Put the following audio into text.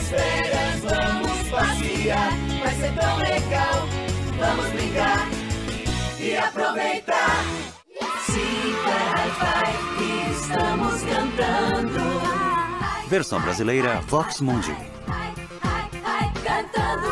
nas feiras vamos passear. Vai ser tão legal, vamos brincar e aproveitar. Super vai, estamos cantando. Versão brasileira Vox Mundi. Ai, ai, ai, Cantando.